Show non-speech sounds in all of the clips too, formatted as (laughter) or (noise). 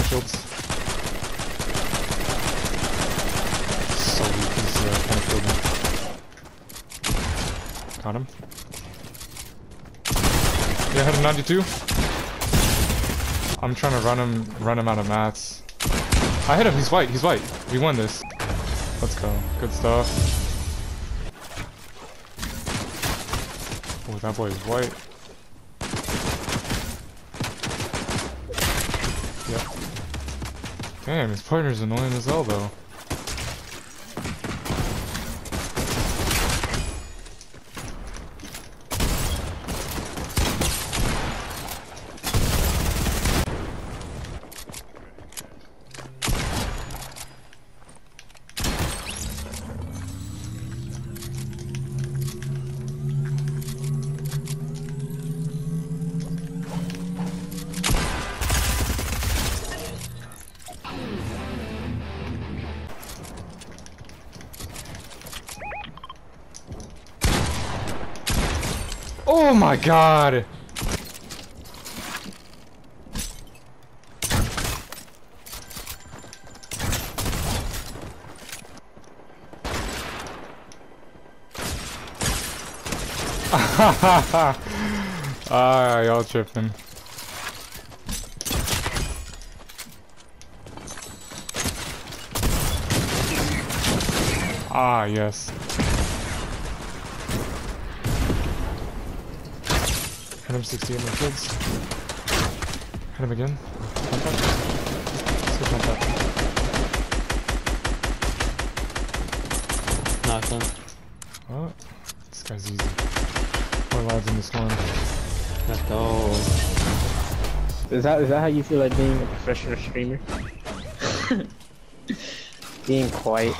No shields. So. He's uh, kind of killed me. Got him. Yeah, hit him 92. I'm trying to run him, run him out of mats. I hit him. He's white. He's white. We won this. Let's go. Good stuff. Oh, that boy is white. Damn, his partner's annoying as hell though. Oh my god! (laughs) ah, y'all tripping. Ah, yes. Hit him 60 on my kids. Hit him again. Contact. Let's go contact. Knocked him. Oh, this guy's easy. More lives in this one. Let's go. Is that is that how you feel like being a professional streamer? (laughs) being quiet.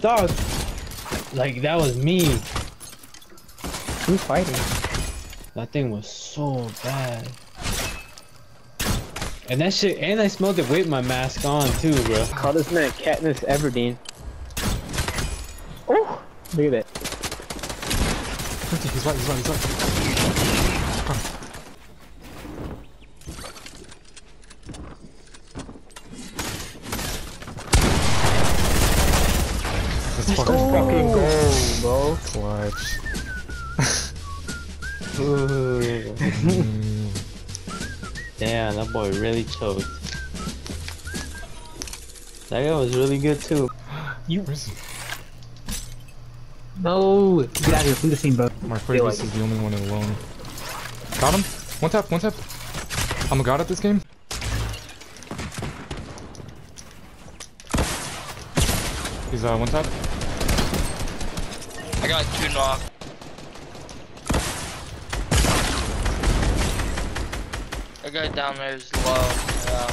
Dog! Like, that was me. Who's fighting? That thing was so bad. And that shit, and I smelled it with my mask on too, bro. Call this man Katniss Everdeen. Oh, look at that. He's right, he's right, he's right. Let's fucking Fucking goal, bro. clutch. (laughs) Mm, Damn, that boy really choked. That guy was really good too. where is he? No, get out of here. Flee the scene, bro. Mark Feel Davis like- is the only one alone. Got him? One tap, one tap. I'm a god at this game. He's uh one tap. I got two knock. That guy down there is low. Yeah.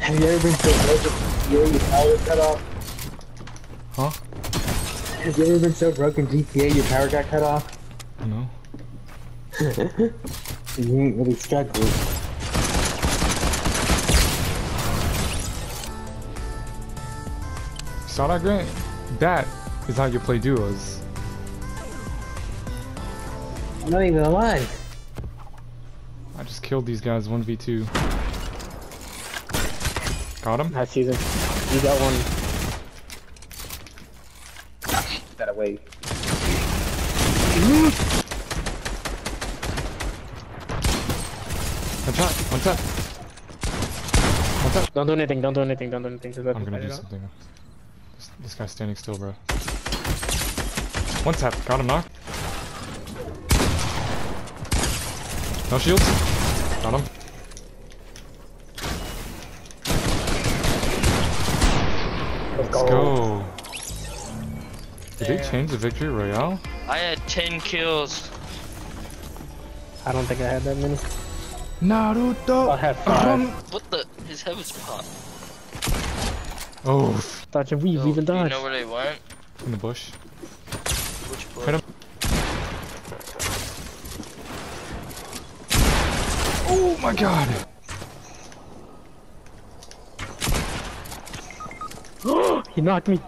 Have you ever been so broke GTA your power cut off? Huh? Have you ever been so broken GTA your power got cut off? No. (laughs) You ain't really struggled. Saw that Grant? That is how you play duos. I'm not even alive. I just killed these guys 1v2. Got him? I see them. You got one. That away. One tap, one tap. One tap. Don't do anything. Don't do anything. Don't do anything. I'm gonna do something. This, this guy's standing still, bro. One tap, got him knock. No shields. Got him. Let's Let's go. Did they change the victory royale? I had 10 kills. I don't think I had that many. Naruto. I had five. What the? His head was popped. Oh, Thought oh, you we've Yo, even do you know where they went? in the bush. Which Hit bush? him. Oh my god. (gasps) he knocked me.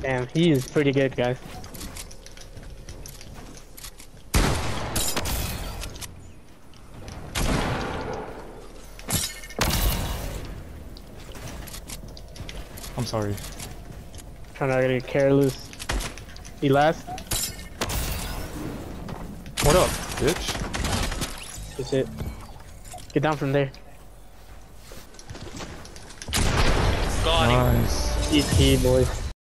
Damn, he is pretty good, guys. I'm sorry. Trying to get careless. He last. What up, bitch? That's it. Get down from there. Got him. Nice. GG, boys.